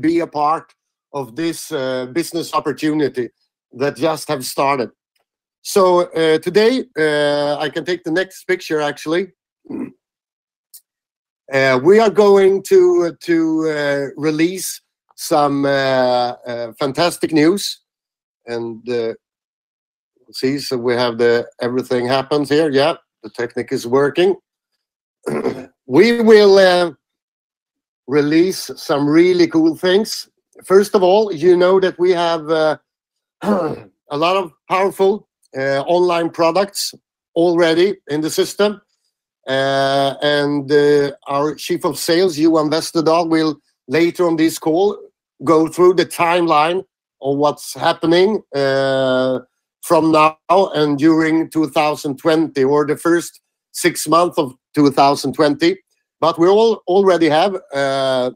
be a part of this uh, business opportunity that just have started. So uh, today, uh, I can take the next picture actually. Uh, we are going to to uh, release some uh, fantastic news, and see. So we have the everything happens here. Yeah, the technique is working. we will release some really cool things. First of all, you know that we have a lot of powerful uh, online products already in the system. Uh, and uh, our Chief of Sales, Johan Westerdahl, will later on this call go through the timeline of what's happening from now and during 2020 or the first six months of 2020. But we all already have uh,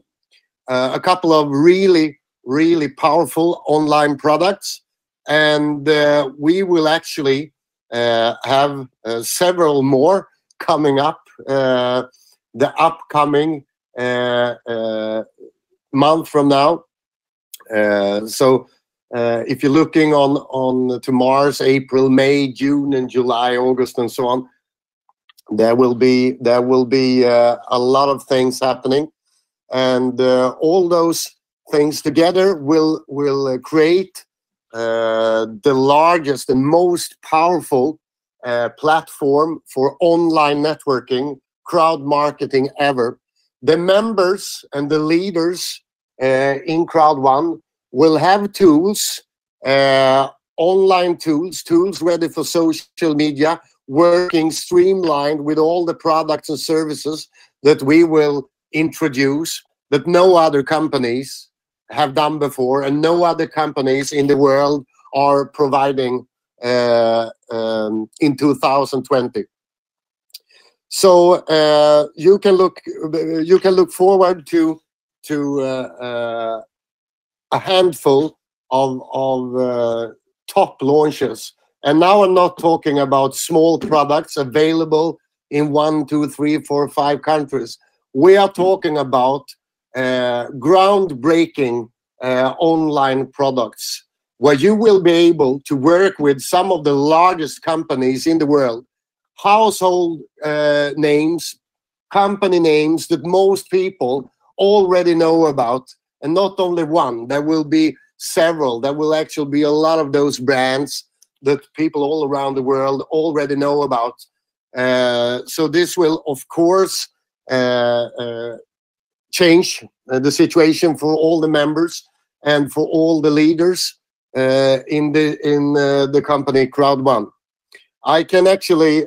uh, a couple of really, really powerful online products and uh, we will actually uh, have uh, several more coming up the upcoming month from now. so if you're looking on on to Mars, April, May, June, and July, August, and so on, there will be there will be uh, a lot of things happening, and uh, all those things together will will uh, create uh, the largest and most powerful uh, platform for online networking, crowd marketing ever. The members and the leaders in Crowd1 will have tools, uh, online tools, tools ready for social media, working streamlined with all the products and services that we will introduce that no other companies have done before, and no other companies in the world are providing uh, um, in 2020. So uh, you can look you can look forward to to uh, uh a handful of of uh, top launches. And now I'm not talking about small products available in one, two, three, four, five countries. We are talking about uh, groundbreaking uh, online products where you will be able to work with some of the largest companies in the world, household uh, names, company names that most people already know about, and not only one, there will be several. There will actually be a lot of those brands that people all around the world already know about. Uh, so this will, of course, uh, uh, change the situation for all the members and for all the leaders in the in the company Crowd1. I can actually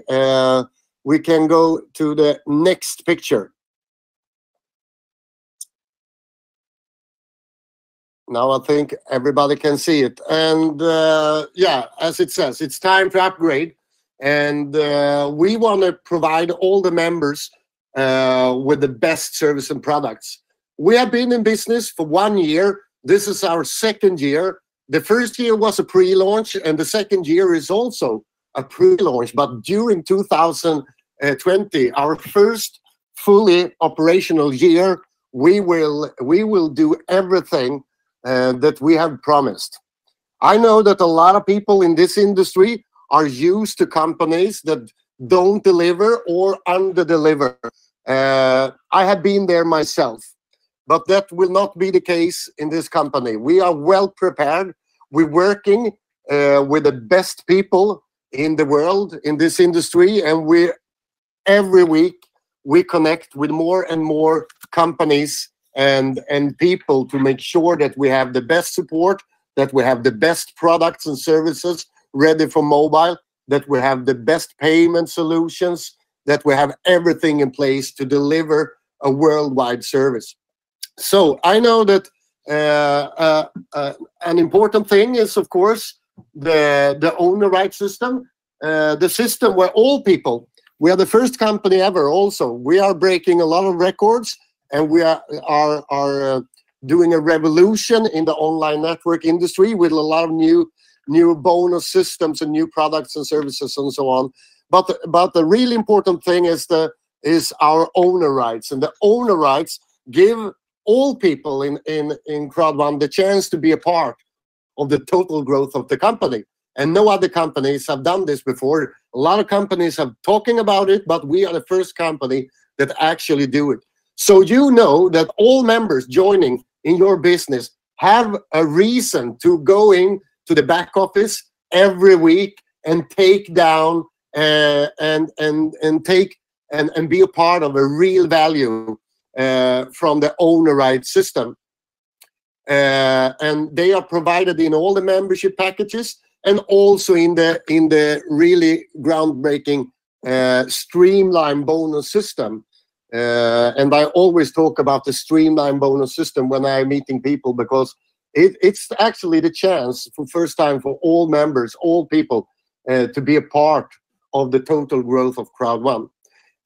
we can go to the next picture. Now I think everybody can see it. And uh, yeah, as it says, it's time to upgrade. And uh, we want to provide all the members uh, with the best service and products. We have been in business for one year. This is our second year. The first year was a pre-launch, and the second year is also a pre-launch. But during 2020, our first fully operational year, we will we will do everything uh, that we have promised. I know that a lot of people in this industry are used to companies that don't deliver or under deliver. Uh, I have been there myself, but that will not be the case in this company. We are well prepared. We're working uh, with the best people in the world in this industry, and we every week we connect with more and more companies and and people to make sure that we have the best support, that we have the best products and services ready for mobile, that we have the best payment solutions, that we have everything in place to deliver a worldwide service. So I know that uh, uh, uh, an important thing is, of course, the the owner right system, uh, the system where all people. We are the first company ever. Also, we are breaking a lot of records, and we are are are uh, doing a revolution in the online network industry with a lot of new new bonus systems and new products and services and so on. But the, but the really important thing is the is our owner rights, and the owner rights give all people in in in Crowd1 the chance to be a part of the total growth of the company. And no other companies have done this before. A lot of companies have talking about it, but we are the first company that actually do it. So you know that all members joining in your business have a reason to go in to the back office every week and take down uh, and and and take and and be a part of a real value uh, from the owner right system. Uh, and they are provided in all the membership packages and also in the in the really groundbreaking uh, streamline bonus system. Uh, and I always talk about the streamline bonus system when I'm meeting people because it, it's actually the chance for first time for all members, all people, uh, to be a part of the total growth of Crowd1.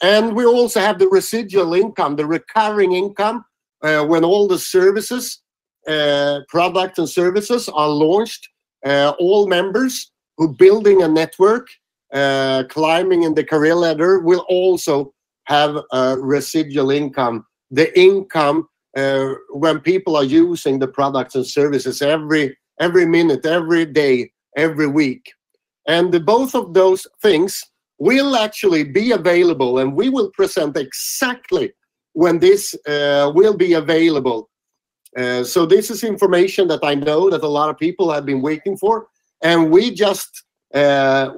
And we also have the residual income, the recurring income, uh, when all the services, uh, products and services are launched. Uh, all members who building a network, uh, climbing in the career ladder, will also have a residual income. The income uh, when people are using the products and services every every minute, every day, every week. And the, both of those things will actually be available, and we will present exactly when this uh, will be available. Uh, so this is information that I know that a lot of people have been waiting for, and we just uh,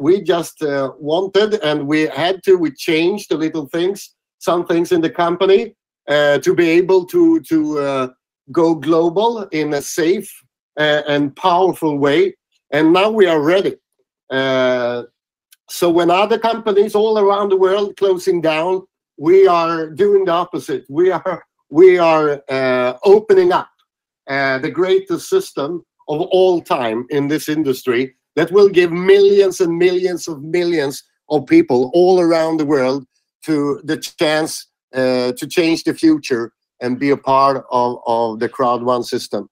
we just uh, wanted and we had to we changed the little things, some things in the company uh, to be able to to uh, go global in a safe uh, and powerful way. And now we are ready. so when other companies all around the world closing down, we are doing the opposite. We are we are opening up the greatest system of all time in this industry that will give millions and millions of millions of people all around the world to the chance uh, to change the future and be a part of, of the Crowd1 system.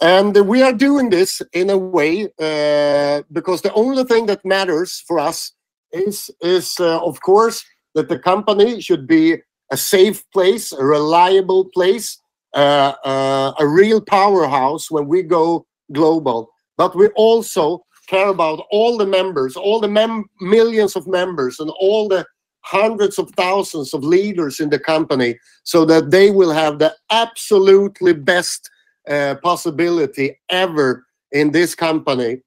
And we are doing this in a way uh, because the only thing that matters for us is, is uh, of course, that the company should be a safe place, a reliable place, uh, uh, a real powerhouse when we go global. But we also care about all the members, all the mem millions of members, and all the hundreds of thousands of leaders in the company so that they will have the absolutely best uh, possibility ever in this company.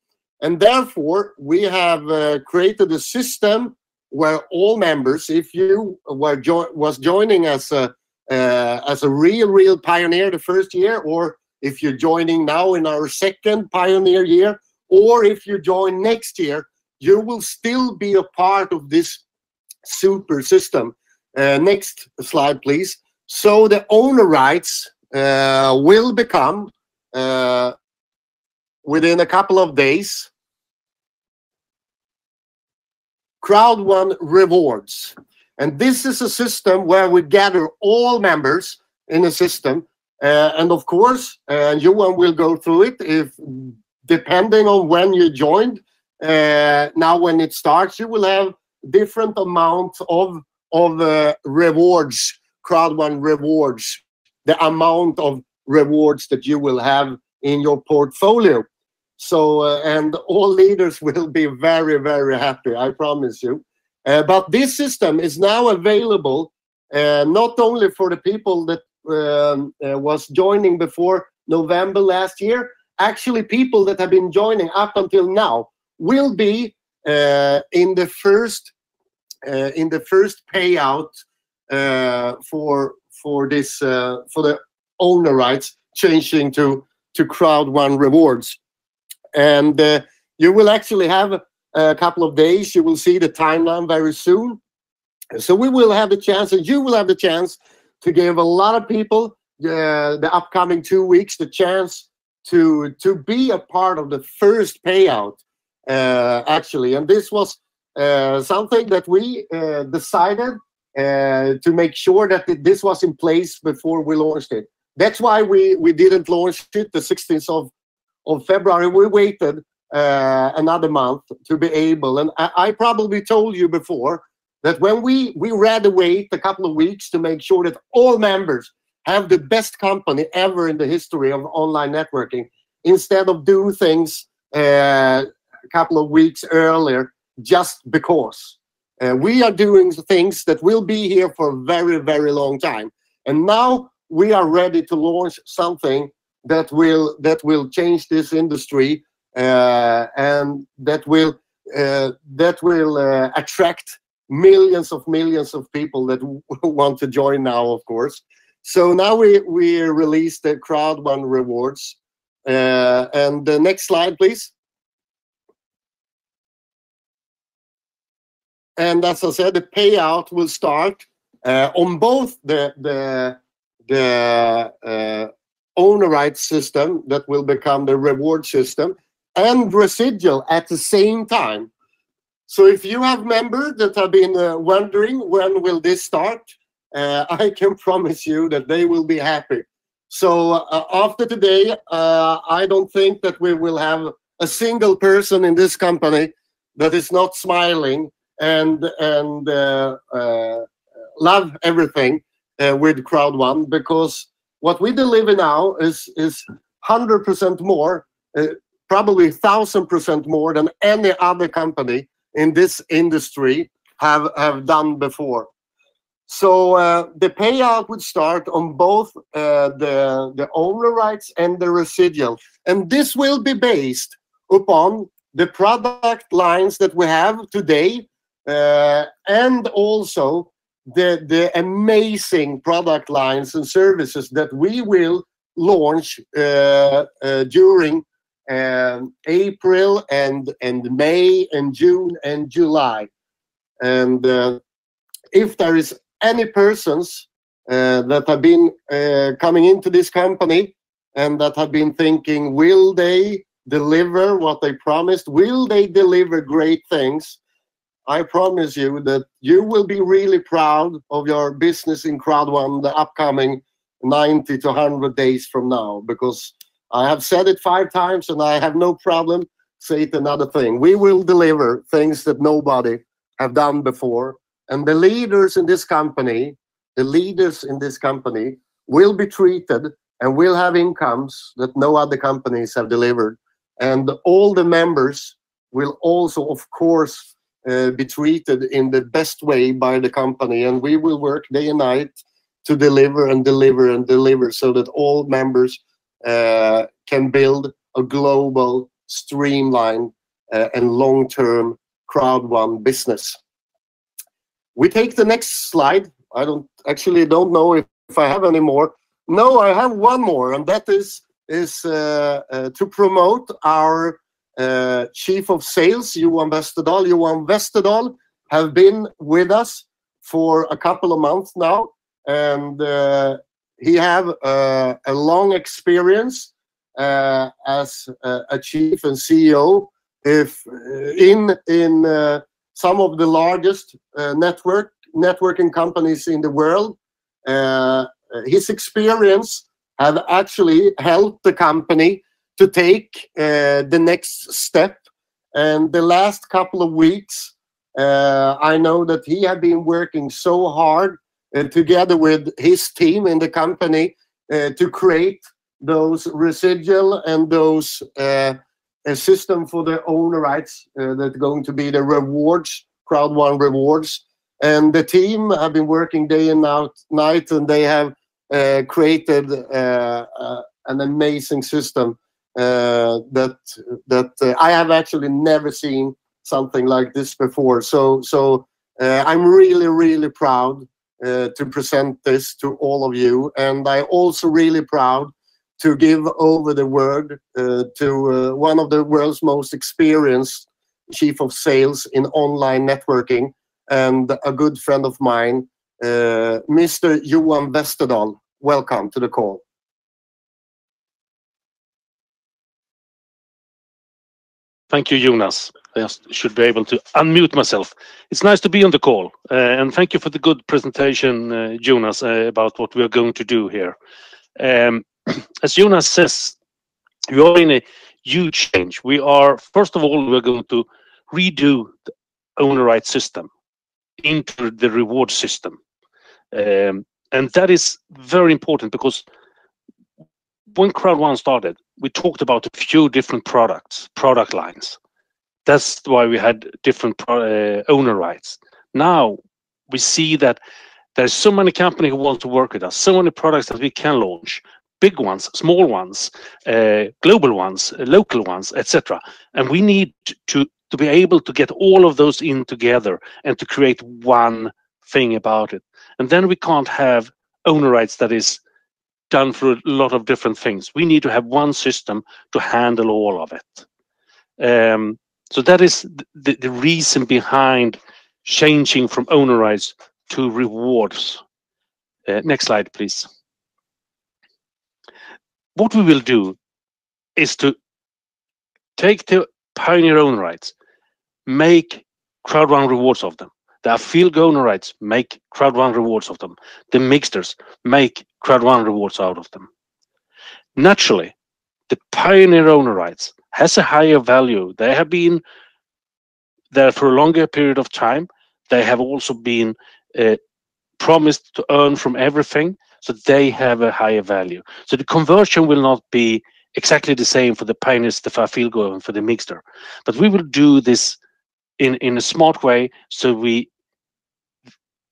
And therefore, we have uh, created a system where all members, if you were jo was joining as a uh, as a real, real pioneer the first year, or if you're joining now in our second pioneer year, or if you join next year, you will still be a part of this super system. Uh, next slide, please. So the owner rights uh, will become uh, within a couple of days Crowd1 rewards. And this is a system where we gather all members in a system. Uh, and of course, uh, Johan will go through it if depending on when you joined. Uh, now, when it starts, you will have different amounts of of uh, rewards, Crowd1 rewards, the amount of rewards that you will have in your portfolio. So, uh, and all leaders will be very, very happy, I promise you. Uh, but this system is now available uh, not only for the people that um, uh, was joining before November last year, actually people that have been joining up until now will be uh, in the first uh, in the first payout uh, for for this for the owner rights changing to to Crowd1 rewards. And you will actually have a couple of days. You will see the timeline very soon. So we will have the chance and you will have the chance to give a lot of people uh, the upcoming two weeks the chance to to be a part of the first payout uh, actually. And this was uh, something that we uh, decided uh, to make sure that this was in place before we launched it. That's why we, we didn't launch it the 16th of, of February. We waited uh, another month to be able. And I, I probably told you before that when we, we rather wait a couple of weeks to make sure that all members have the best company ever in the history of online networking instead of doing things uh, a couple of weeks earlier just because. Uh, we are doing things that will be here for a very, very long time. And now we are ready to launch something that will that will change this industry uh, and that will uh, that will uh, attract millions of millions of people that want to join now, of course. So now we we released the crowd one rewards. Uh, and the next slide, please. And as I said, the payout will start uh, on both the the the uh, owner rights system that will become the reward system and residual at the same time. So if you have members that have been uh, wondering when will this start, uh, I can promise you that they will be happy. So uh, after today, uh, I don't think that we will have a single person in this company that is not smiling and and uh, uh, love everything with Crowd One because what we deliver now is is hundred percent more, probably thousand percent more than any other company in this industry have have done before. So uh, the payout would start on both uh, the the owner rights and the residual, and this will be based upon the product lines that we have today, uh, and also the the amazing product lines and services that we will launch uh, uh, during um, April and and May and June and July. And uh, if there is any persons uh, that have been uh, coming into this company and that have been thinking, will they deliver what they promised? Will they deliver great things? I promise you that you will be really proud of your business in Crowd One the upcoming 90 to 100 days from now because I have said it five times and I have no problem say it another thing. We will deliver things that nobody have done before. And the leaders in this company, the leaders in this company will be treated and will have incomes that no other companies have delivered. And all the members will also, of course, uh, be treated in the best way by the company. And we will work day and night to deliver and deliver and deliver so that all members uh, can build a global, streamlined, uh, and long-term crowd one business. We take the next slide. I don't actually don't know if, if I have any more. No, I have one more, and that is is uh, uh, to promote our uh, chief of sales, Johan Westerdahl. Johan Westerdahl have been with us for a couple of months now, and uh, he have uh, a long experience uh, as a chief and CEO if in in some of the largest network networking companies in the world. his experience have actually helped the company to take uh, the next step. And the last couple of weeks, uh, I know that he had been working so hard and together with his team in the company uh, to create those residual and those uh, a system for the owner rights uh, that's going to be the rewards, Crowd One rewards. And the team have been working day and out, night, and they have uh, created uh, uh, an amazing system uh, that that uh, I have actually never seen something like this before. So so I'm really really proud to present this to all of you. And I also really proud to give over the word uh, to uh, one of the world's most experienced chief of sales in online networking and a good friend of mine, uh, Mr. Johan Westerdahl. Welcome to the call. Thank you, Jonas. I should be able to unmute myself. It's nice to be on the call, uh, and thank you for the good presentation, uh, Jonas, uh, about what we are going to do here. Um, as Jonas says, we are in a huge change. We are, first of all, we're going to redo the owner right system into the reward system. Um, And that is very important because when Crowd1 started, we talked about a few different products, product lines. That's why we had different uh, owner rights. Now we see that there's so many companies who want to work with us, so many products that we can launch, big ones, small ones, uh, global ones, uh, local ones, etc. And we need to to be able to get all of those in together and to create one thing about it. And then we can't have owner rights that is done for a lot of different things. We need to have one system to handle all of it. Um, so that is the, the reason behind changing from owner rights to rewards. Uh, next slide, please. What we will do is to take the Pioneer owner rights, make Crowd1 rewards of them. The Affilgo owner rights, make Crowd1 rewards of them. The Miggsters, make Crowd1 rewards out of them. Naturally, the Pioneer owner rights has a higher value. They have been there for a longer period of time. They have also been uh, promised to earn from everything, so they have a higher value. So the conversion will not be exactly the same for the Pioneers, the Affilgo, and for the Miggster. But we will do this in, in a smart way so we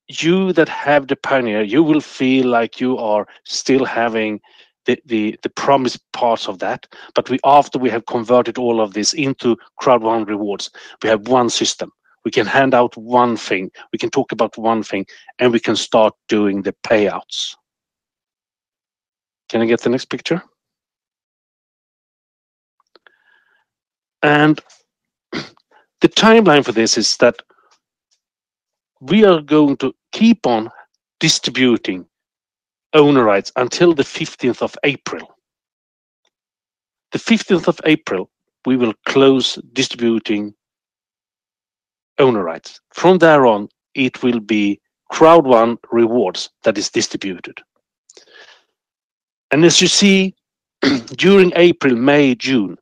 you that have the Pioneer, you will feel like you are still having the, the, the promised parts of that. But we after we have converted all of this into Crowd1 rewards, we have one system. We can hand out one thing, we can talk about one thing, and we can start doing the payouts. Can I get the next picture? And the timeline for this is that we are going to keep on distributing owner rights until the 15th of April. The 15th of April, we will close distributing owner rights. From there on, it will be Crowd1 rewards that is distributed. And as you see, during April, May, June,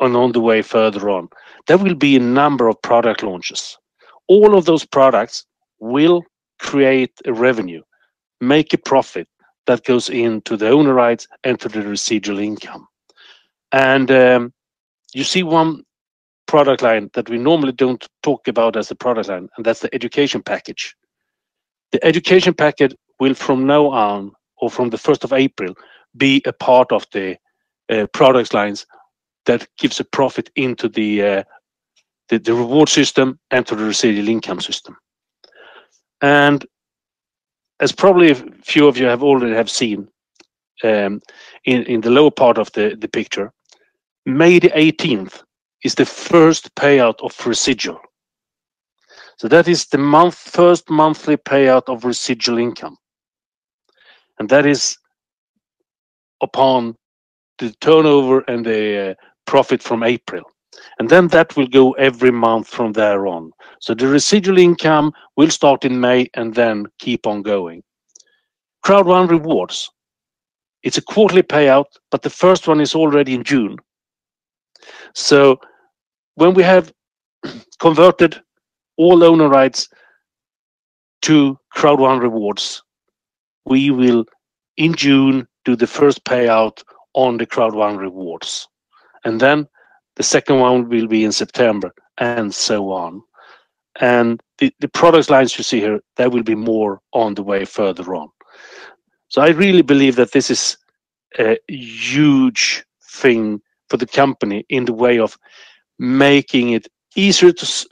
and on the way further on, there will be a number of product launches. All of those products will create a revenue, make a profit that goes into the owner rights and to the residual income. And um, you see one product line that we normally don't talk about as a product line, and that's the education package. The education package will from now on, or from the 1st of April, be a part of the uh, product lines that gives a profit into the, uh, reward system and to the residual income system. And as probably a few of you have already have seen um, in, the lower part of the, the picture, May the 18th is the first payout of residual. So that is the month first monthly payout of residual income. And that is upon the turnover and the uh, profit from April. And then that will go every month from there on. So the residual income will start in May and then keep on going. Crowd1 rewards. It's a quarterly payout, but the first one is already in June. So when we have converted all owner rights to Crowd1 rewards, we will in June do the first payout on the Crowd1 rewards. And then the second one will be in September and so on. And the, the product lines you see here, there will be more on the way further on. So I really believe that this is a huge thing for the company in the way of making it easier to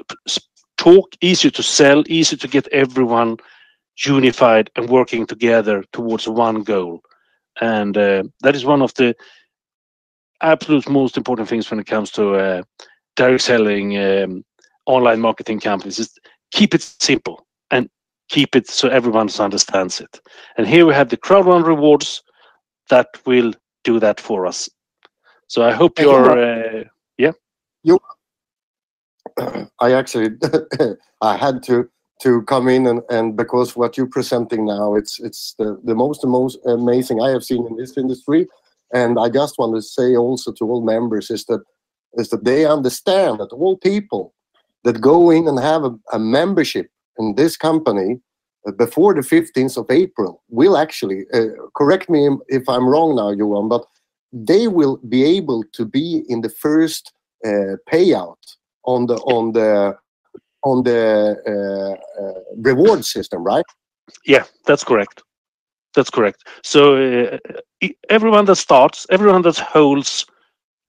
talk, easier to sell, easier to get everyone unified and working together towards one goal. And uh, that is one of the absolute most important things when it comes to uh, direct selling um, online marketing companies is keep it simple and keep it so everyone understands it. And here we have the Crowd1 rewards that will do that for us. So I hope you're, uh, yeah. You, I actually, I had to to come in and, and because what you're presenting now, it's it's the, the most the most amazing I have seen in this industry. And I just want to say also to all members is that is that they understand that all people that go in and have a, a membership in this company uh, before the 15th of April will actually, uh, correct me if I'm wrong now, Johan, but they will be able to be in the first uh, payout on the on the on the uh, uh, reward system, right? Yeah, that's correct. That's correct. So uh, everyone that starts, everyone that holds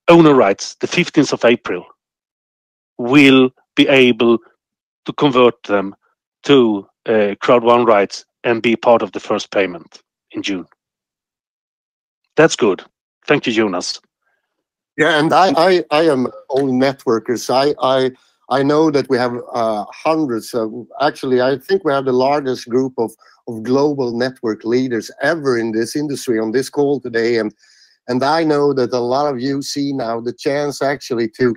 owner rights the 15th of April will be able to convert them to uh, crowd one rights and be part of the first payment in June. That's good. Thank you, Jonas. Yeah, and I, I, I am all networkers. I, I, I know that we have uh, hundreds of. Actually, I think we have the largest group of of global network leaders ever in this industry on this call today, and and I know that a lot of you see now the chance actually to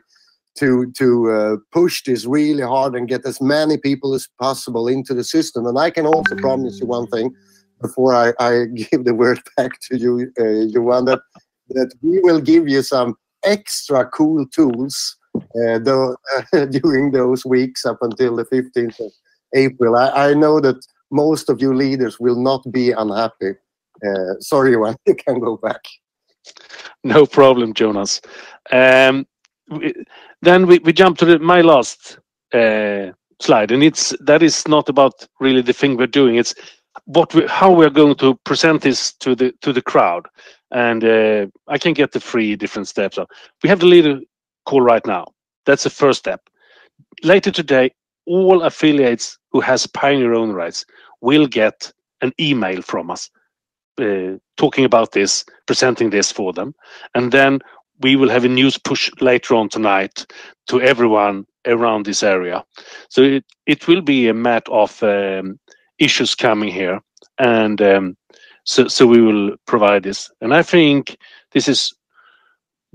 to to uh, push this really hard and get as many people as possible into the system. And I can also promise you one thing before I, I give the word back to you, uh, Johan, that that we will give you some extra cool tools uh, uh, during those weeks up until the 15th of April. I, I know that most of you leaders will not be unhappy. Uh, sorry, Johan, you can go back. No problem, Jonas. Um, we, then we, we jump to the, my last uh, slide, and it's that is not about really the thing we're doing. It's what we, how we're going to present this to the to the crowd, and uh, I can get the three different steps. Up. We have the leader call right now. That's the first step. Later today, all affiliates who has pioneer own rights will get an email from us uh, talking about this, presenting this for them, and then we will have a news push later on tonight to everyone around this area. So it, it will be a mat of um, issues coming here, and um, so so we will provide this. And I think this is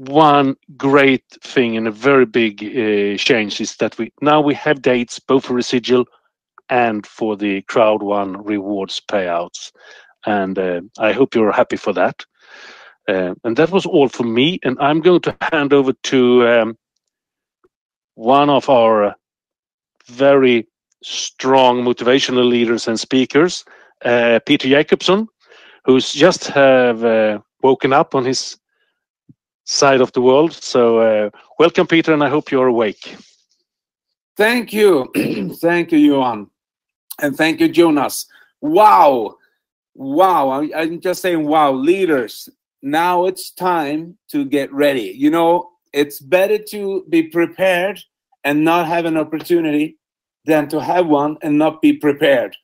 one great thing and a very big uh, change is that we now we have dates both for residual and for the crowd one rewards payouts. And uh, i hope you're happy for that. Uh, and that was all for me. And i'm going to hand over to um, one of our very strong motivational leaders and speakers uh, peter jacobson who's just have uh, woken up on his side of the world. So uh, welcome, Peter, and I hope you're awake. Thank you. thank you, Johan. And thank you, Jonas. Wow. Wow. I, I'm just saying, wow, leaders. Now it's time to get ready. You know, it's better to be prepared and not have an opportunity than to have one and not be prepared.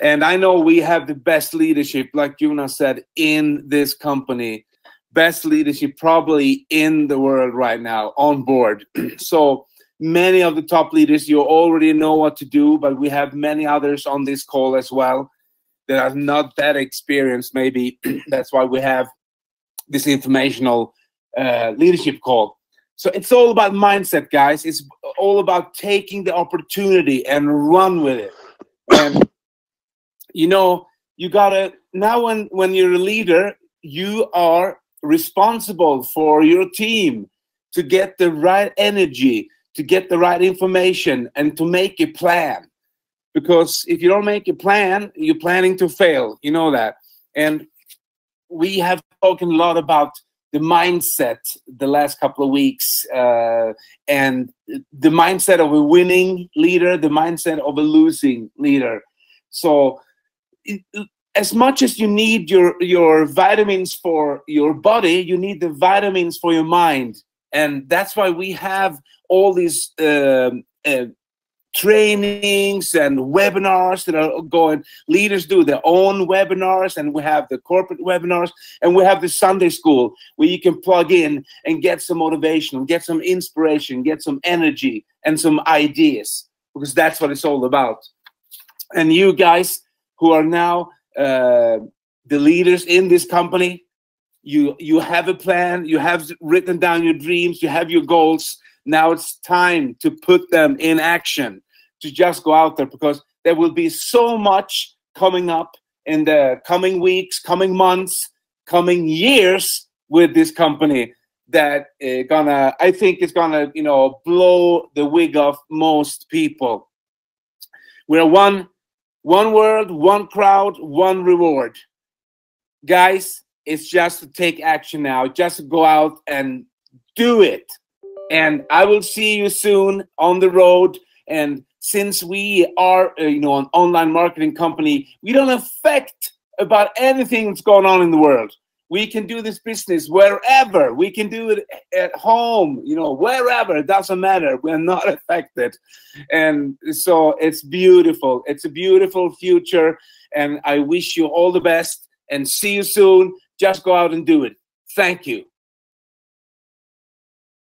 And I know we have the best leadership, like Jonas said, in this company best leadership probably in the world right now on board. so many of the top leaders, you already know what to do, but we have many others on this call as well that are not that experienced. Maybe that's why we have this informational uh, leadership call. So it's all about mindset, guys. It's all about taking the opportunity and run with it. And you know, you gotta now when when you're a leader, you are responsible for your team to get the right energy, to get the right information, and to make a plan. Because if you don't make a plan, you're planning to fail. You know that. And we have spoken a lot about the mindset the last couple of weeks uh, and the mindset of a winning leader, the mindset of a losing leader. So as much as you need your your vitamins for your body you need the vitamins for your mind. And that's why we have all these uh, uh, trainings and webinars that are going leaders do their own webinars and we have the corporate webinars and we have the sunday school where you can plug in and get some motivation get some inspiration get some energy and some ideas because that's what it's all about. And you guys who are now uh, the leaders in this company. You you have a plan. You have written down your dreams. You have your goals. Now it's time to put them in action. To just go out there because there will be so much coming up in the coming weeks, coming months, coming years with this company that uh, gonna I think it's gonna you know blow the wig off most people. We're one One world, one crowd, one reward. Guys, it's just to take action now, just go out and do it. And I will see you soon on the road. And since we are, uh, you know, an online marketing company, we don't affect about anything that's going on in the world. We can do this business wherever. We can do it at home, you know, wherever. It doesn't matter. We're not affected. And so it's beautiful. It's a beautiful future. And I wish you all the best and see you soon. Just go out and do it. Thank you.